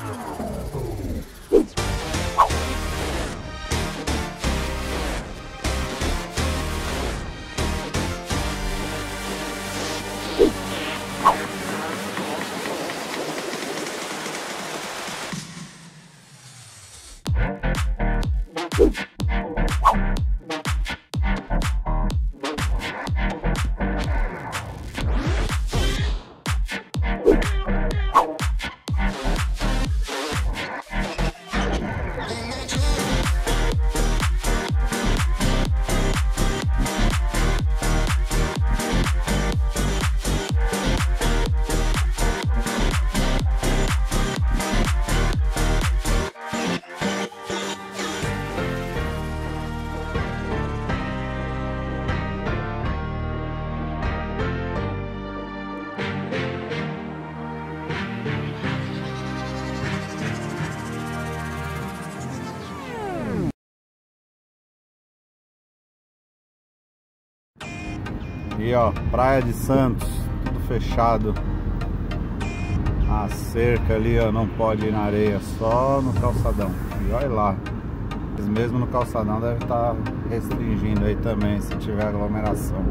Oh. E ó, Praia de Santos, tudo fechado. A cerca ali, ó, não pode ir na areia, só no calçadão. E olha lá. Mas mesmo no calçadão deve estar tá restringindo aí também se tiver aglomeração.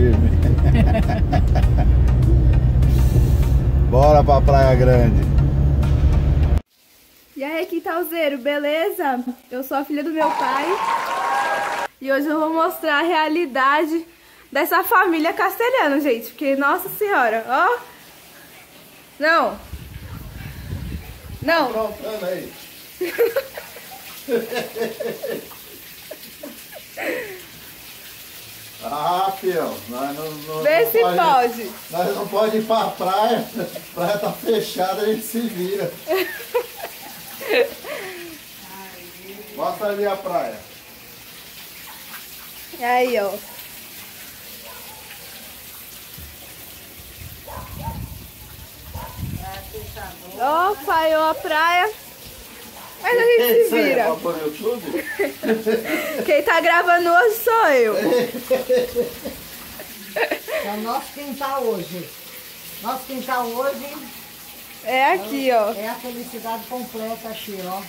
Firme. Bora pra Praia Grande. E aí, Quintalzeiro, beleza? Eu sou a filha do meu pai. E hoje eu vou mostrar a realidade dessa família castelhana, gente. Porque, nossa senhora, ó. Não. Não. Pronto, aí. Ah, filho, nós não, não Vê não se pode, pode. Nós não pode ir pra praia, a praia tá fechada, a gente se vira. Mostra ali a praia. Aí, ó. Ó, oh, a praia. Mas a gente se vira. Quem tá gravando hoje sou eu. É o nosso quintal hoje. Nosso quintal hoje... É aqui, ó. É a felicidade completa aqui, ó.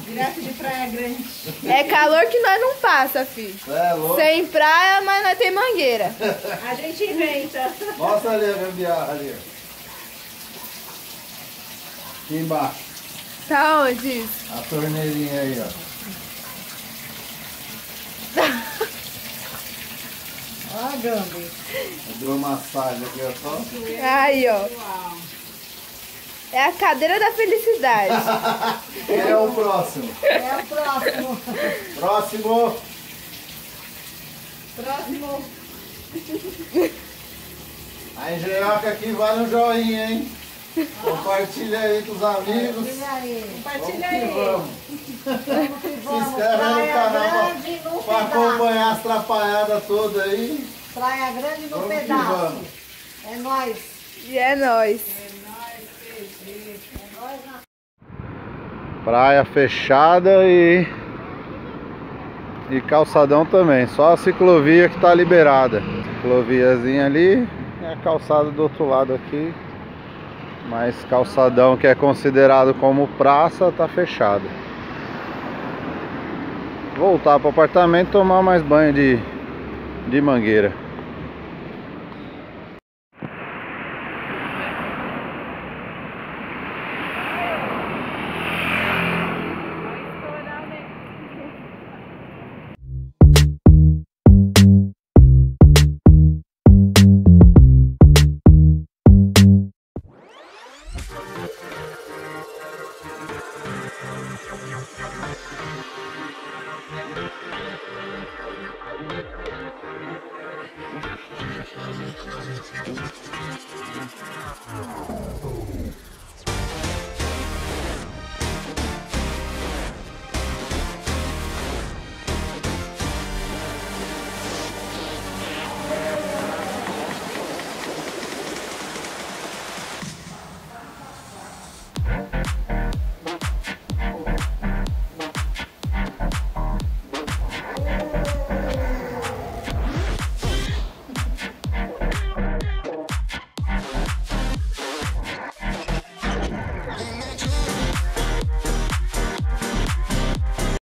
Direto de Praia Grande. É calor que nós não passa, filho. É louco. Sem praia, mas nós tem mangueira. A gente inventa. Mostra ali a gambiarra ali. Aqui embaixo. Tá onde isso? A torneirinha aí, ó. Ó, Gambi. Hidromassagem aqui, ó. Só. Aí, ó. É a cadeira da felicidade. é o próximo. É o próximo. Próximo. Próximo. A engenhoca aqui vale um joinha, hein? Compartilha aí com os amigos. Compartilha aí. Compartilha aí. Vamos. vamos. Se inscreve aí no canal para acompanhar as atrapalhadas todas aí. Praia Grande no vamos pedaço. Vamos. É nóis. E é nóis. É nóis. É nóis na... Praia fechada e... E calçadão também. Só a ciclovia que está liberada. Cicloviazinha ali. E a calçada do outro lado aqui. Mas calçadão que é considerado como praça tá fechado. Voltar para o apartamento tomar mais banho de, de mangueira.